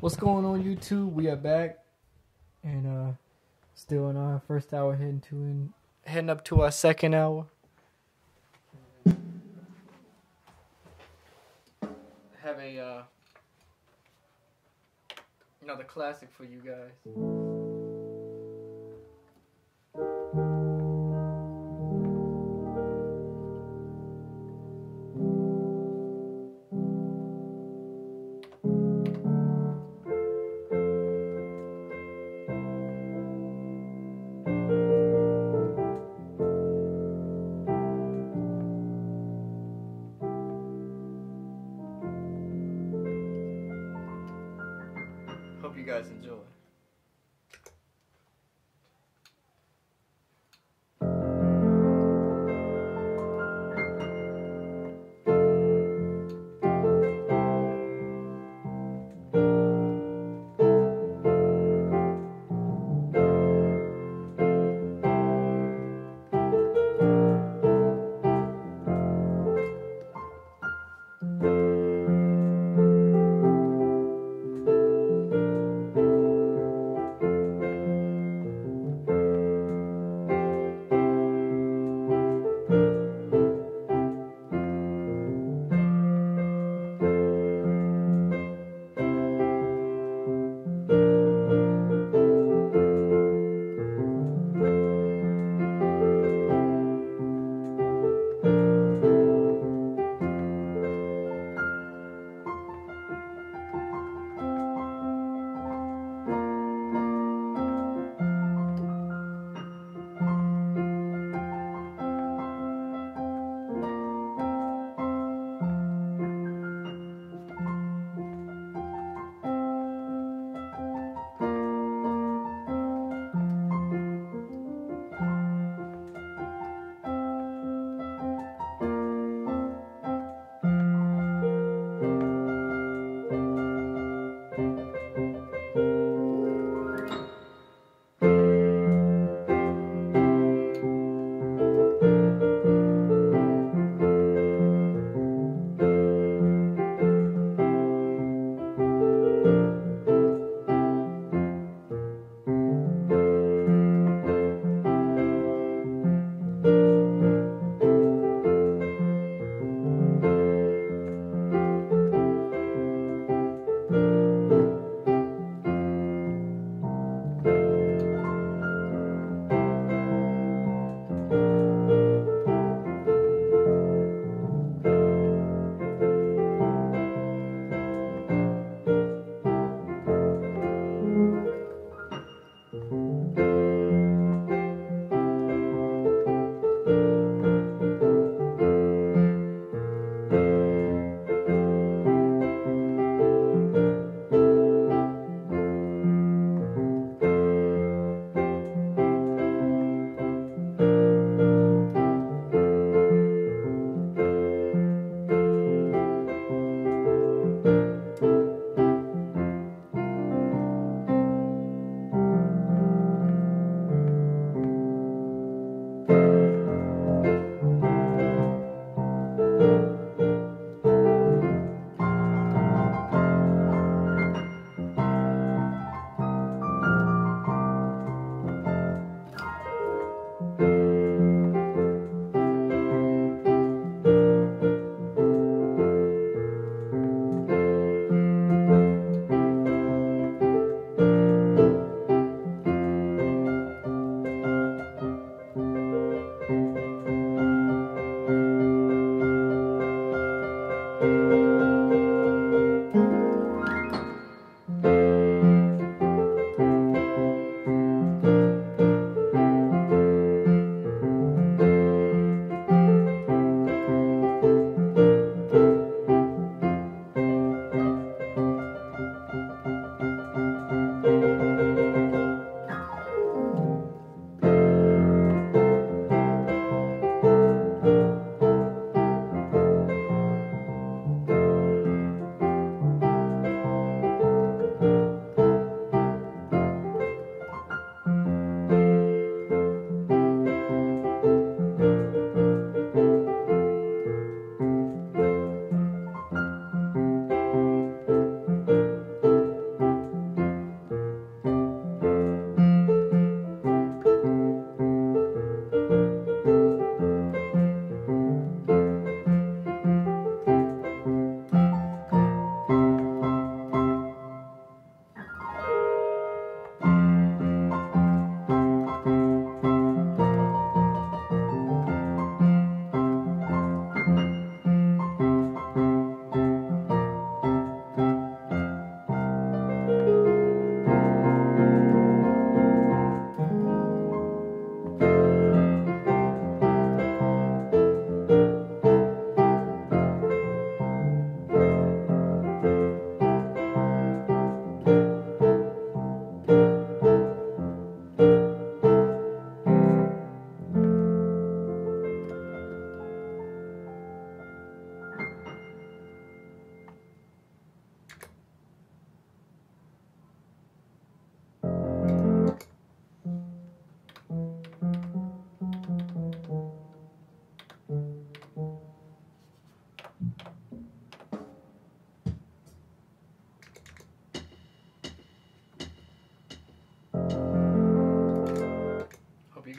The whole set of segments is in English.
What's going on YouTube? We are back and uh still in our first hour heading to in heading up to our second hour. Have a uh another classic for you guys. Hope you guys enjoy.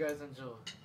Guys enjoy.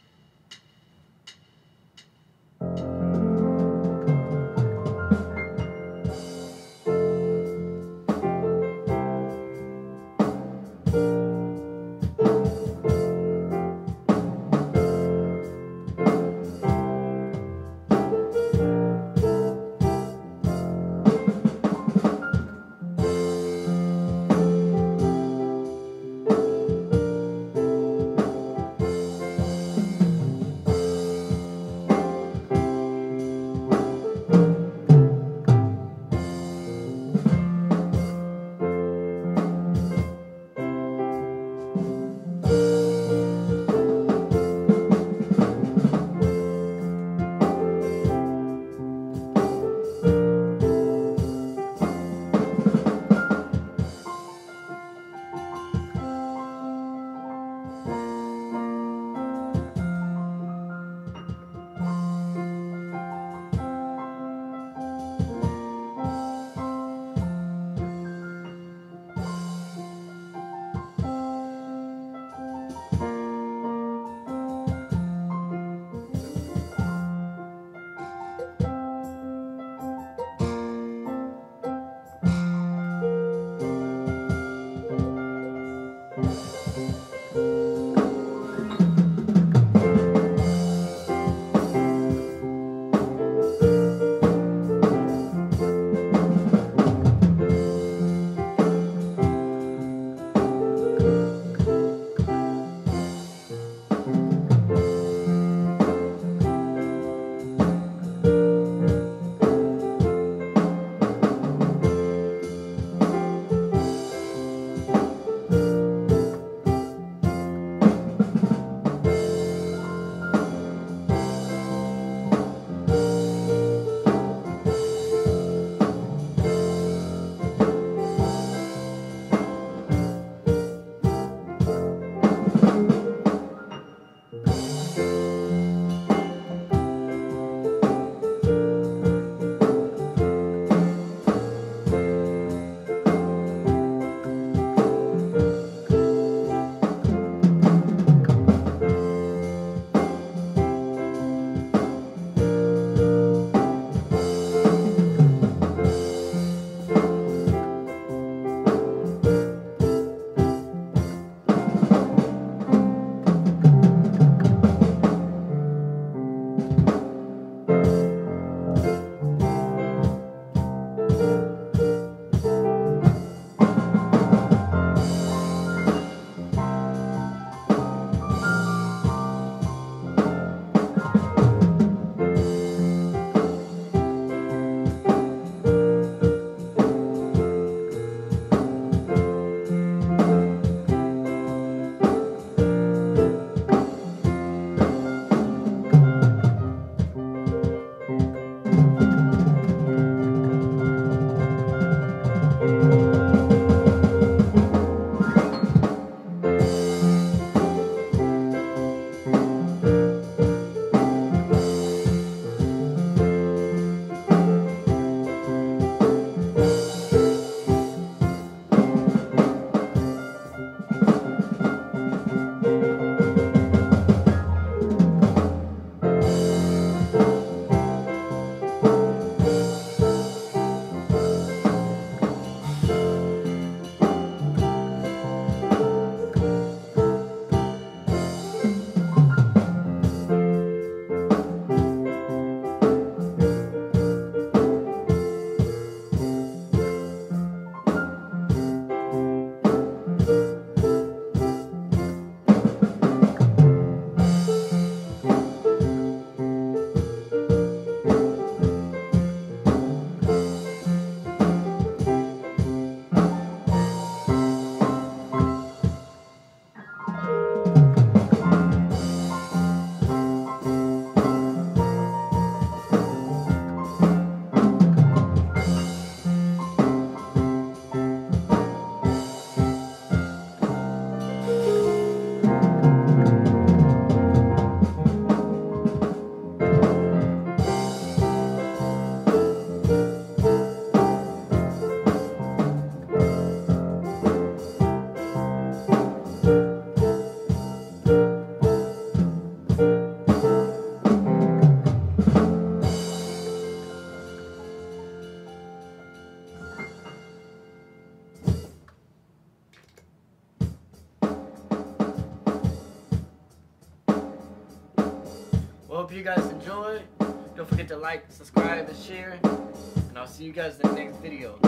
Like, subscribe, and share. And I'll see you guys in the next video.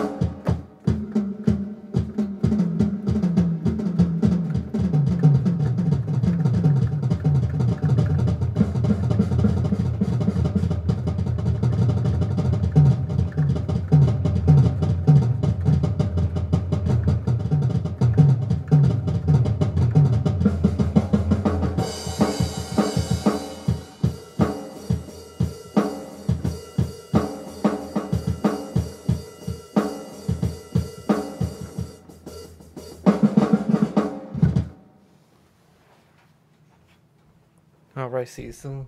You soon.